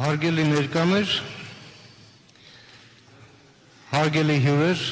Հարգելի ներկաներ, հարգելի հյուրեր,